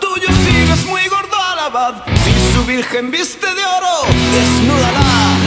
tuyo sigues muy gordo alabad. Si su virgen viste de oro, desnúdala.